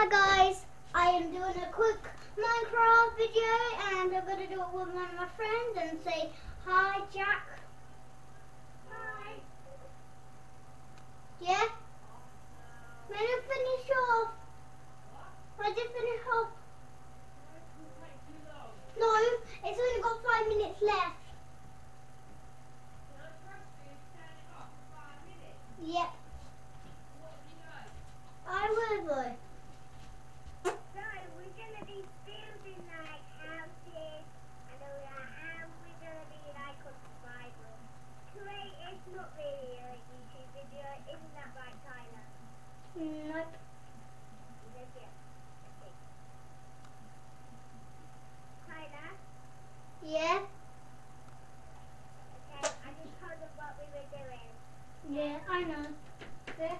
Hi guys, I am doing a quick Minecraft video and I'm going to do it with one of my friends and say hi Jack. Hi. Yeah? May I finish off? I did finish off. No, it's only got five minutes left. Yep. I will boy. So we're gonna be building like houses and all that, and we're gonna be like on survival. Create is not really a YouTube video, isn't that right, Tyler? Nope. Yes, yes. Okay. Tyler, Yeah? okay, I just told them what we were doing. Yeah, I know. Yeah.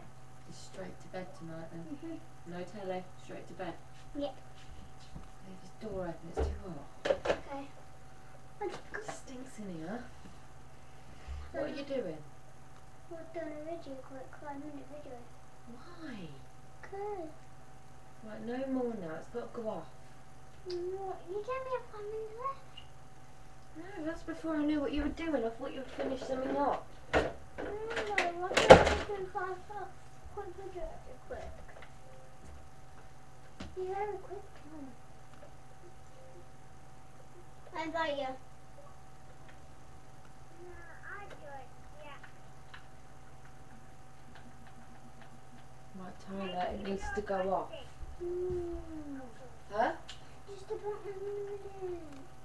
Just straight to bed tonight then. hmm No telly, straight to bed. Yep. Leave this door open, it's too hot. Okay. It stinks in here. What are you doing? We're doing a video, quick five minute video. Why? Good. Right, no more now, it's got to go off. What? You gave me a five minutes left. No, that's before I knew what you were doing. I thought you would finish something up. No, what are you doing five minutes? Quick video, quick. You very quick, come on. I invite you. No, I do it. Yeah. Right, Tyler, it needs to go off. Mm. Huh? Just about a minute.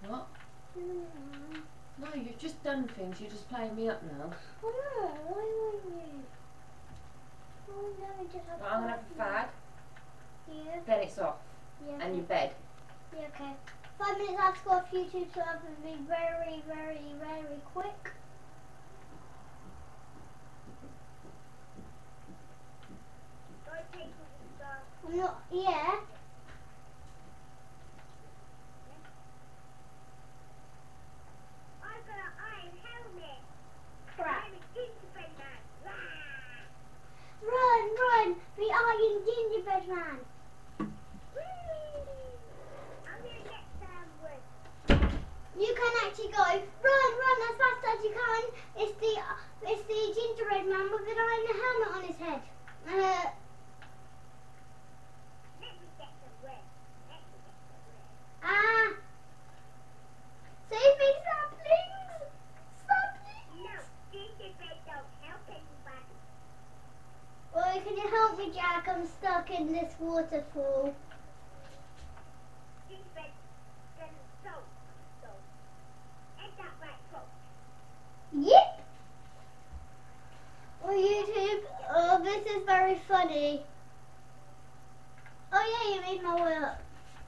What? No, you've just done things. You're just playing me up now. Oh no, why won't you? Oh no, just have Right, I'm going to have a fag. Yeah, Then it's off. yeah. And your bed. Yeah, okay. Five minutes I have to go off YouTube, so I have to be very, very, very quick. Don't take all the stuff. I'm not, yeah. I've got an iron helmet. Crap. I'm a gingerbread man. Rah! Run, run, the Iron Gingerbread Man. Whee! I'm gonna get some wood. You can actually go, run, run as fast as you can. It's the, it's the Gingerbread Man with an iron helmet on his head. Uh, Let me get some wood. Let me get some wood. ah. Save me, saplings. Saplings. No, gingerbread don't help anybody. Well, can you help me, Jack? I'm stuck in this waterfall. Yep. Well, YouTube, oh, this is very funny. Oh yeah, you made my way up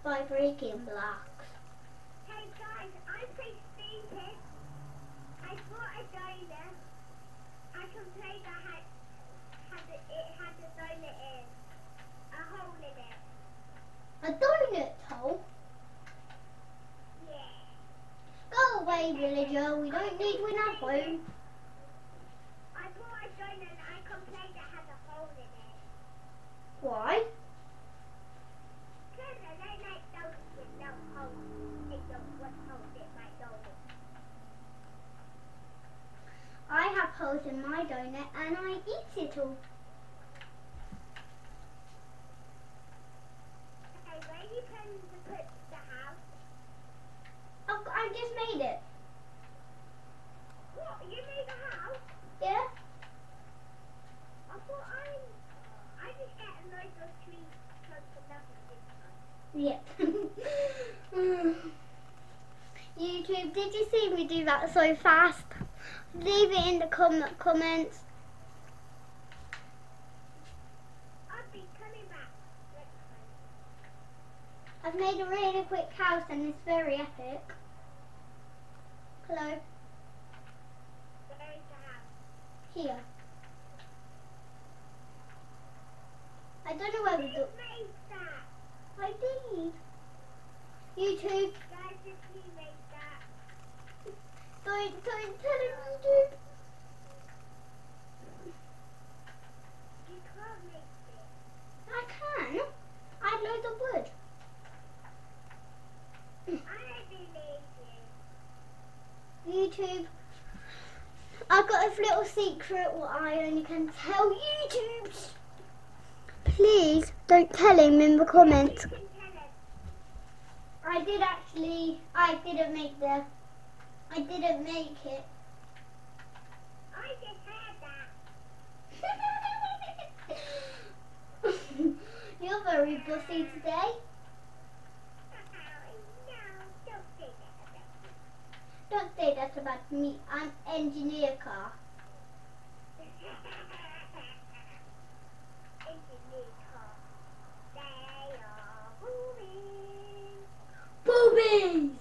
by breaking blocks. Hey guys, I'm stupid. I bought a donut. I can play that had, had it, it had a donut in. A hole in it. A donut hole? Yeah. Go away, villager. We don't need one at home. I bought a donut and I play that had a hole in it. Why? Cause I don't like donuts with no hole. It don't want holes in my donut. I have holes in my donut and I eat it all. Okay, where you planning to put the house? Oh, I just made it. What? You made a house? Yeah? I thought I, I just get a load of trees close to nothing this time. Yep. YouTube, did you see me do that so fast? Leave it in the com- comments. I'll be coming back. I've made a really quick house and it's very epic. Hello. Here. I don't know where we do. Made that. I did. YouTube. Guys, if you made that. Don't don't tell him YouTube. You can't make this. I can. I know the wood. Hmm. YouTube. I've got a little secret what I only can tell YouTube. Please don't tell him in the comments. You can tell us. I did actually. I didn't make the. I didn't make it. I just heard that. You're very bossy today. no, don't say that about me. Don't say that about me. I'm engineer car. Engineer car. They are moving. Boobies!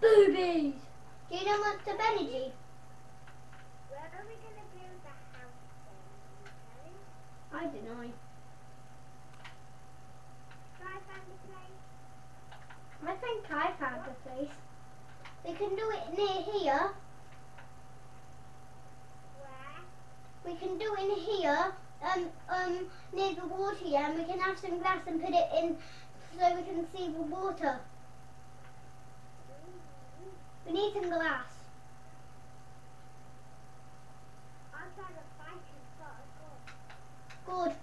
Boobies! Do you know what's? Where are we gonna build the house then? I don't know. So I found the place. I found a place. We can do it near here. Where? We can do it in here, um, um, near the water here, and we can have some glass and put it in so we can see the water. We need some glass. I found a fighting spot as well. Good.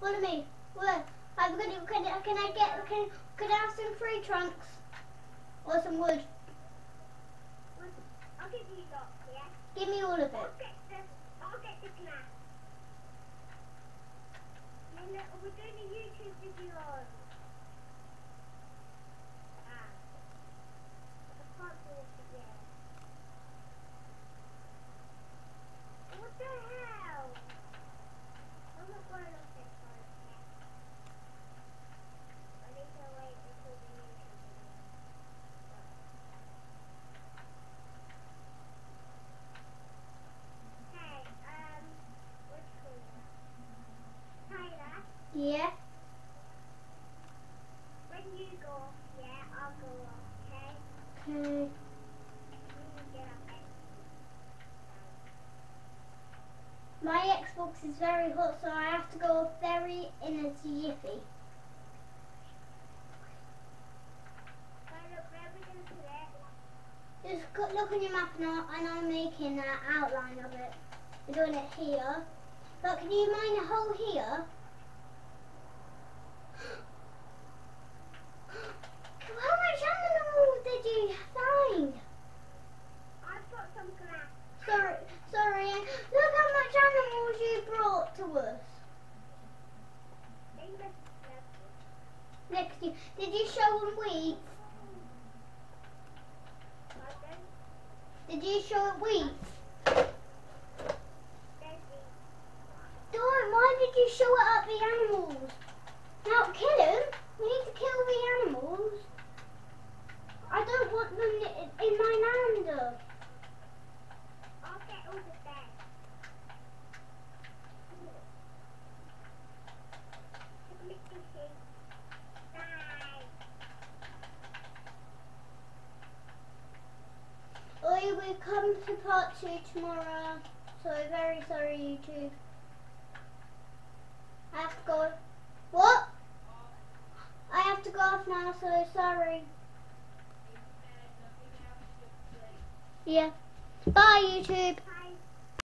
Follow me. Where? I'm gonna, can, can I get, can, can I have some tree trunks? Or some wood? I'll give you lots, yeah? Give me all of I'll it. get the, I'll get the glass. We're doing a YouTube video on. Ah. I can't do it yet. What the hell? I'm not going off this one yet. I need to wait until the YouTube video. Hey, um, what's called Tyler, Yeah? when you go off, yeah, I'll go off, okay? Okay. We can get up and My Xbox is very hot, so I have to go very in a jiffy. So look, where are we going to put it? Just go- look on your map now, and I'm making an uh, outline of it. We're doing it here. But can you mine a hole here? How much animals did you find? I've got some glass. Sorry, sorry. Look how much animals you brought to us. They must have left it. Next year, did you show them weeds? Pardon? Did you show it? There's Don't. Why did you show it up the animals? Now kill them. We need to kill the animals. I don't want them in my land. I'll get all the beds. Submit the sheep. Die. We will come to you tomorrow. So very sorry, YouTube. I have to go. What? I have to go off now, so sorry. Yeah. Bye, YouTube.